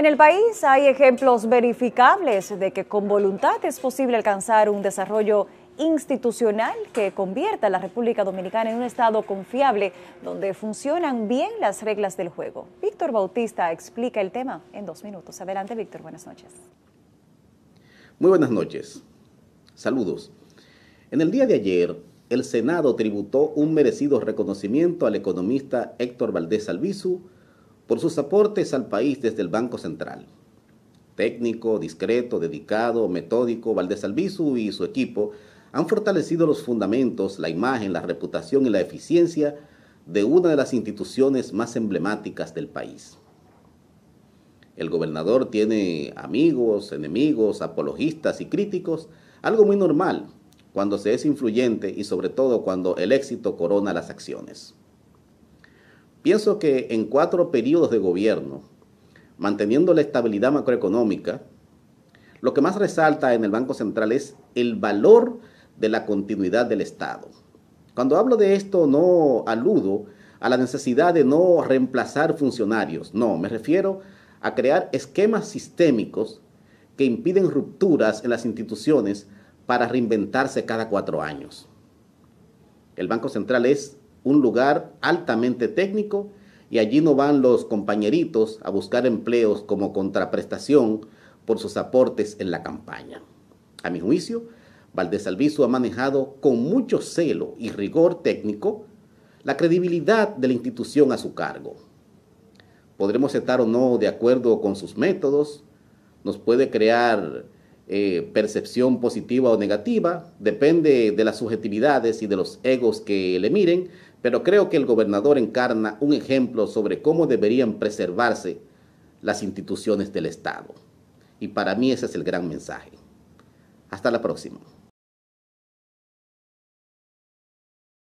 En el país hay ejemplos verificables de que con voluntad es posible alcanzar un desarrollo institucional que convierta a la República Dominicana en un Estado confiable donde funcionan bien las reglas del juego. Víctor Bautista explica el tema en dos minutos. Adelante, Víctor. Buenas noches. Muy buenas noches. Saludos. En el día de ayer, el Senado tributó un merecido reconocimiento al economista Héctor Valdés Albizu por sus aportes al país desde el Banco Central. Técnico, discreto, dedicado, metódico, Valdés Albizu y su equipo han fortalecido los fundamentos, la imagen, la reputación y la eficiencia de una de las instituciones más emblemáticas del país. El gobernador tiene amigos, enemigos, apologistas y críticos, algo muy normal cuando se es influyente y sobre todo cuando el éxito corona las acciones. Pienso que en cuatro periodos de gobierno, manteniendo la estabilidad macroeconómica, lo que más resalta en el Banco Central es el valor de la continuidad del Estado. Cuando hablo de esto no aludo a la necesidad de no reemplazar funcionarios, no, me refiero a crear esquemas sistémicos que impiden rupturas en las instituciones para reinventarse cada cuatro años. El Banco Central es un lugar altamente técnico y allí no van los compañeritos a buscar empleos como contraprestación por sus aportes en la campaña. A mi juicio, Valdés Alviso ha manejado con mucho celo y rigor técnico la credibilidad de la institución a su cargo. Podremos estar o no de acuerdo con sus métodos, nos puede crear eh, percepción positiva o negativa, depende de las subjetividades y de los egos que le miren, pero creo que el gobernador encarna un ejemplo sobre cómo deberían preservarse las instituciones del Estado. Y para mí ese es el gran mensaje. Hasta la próxima.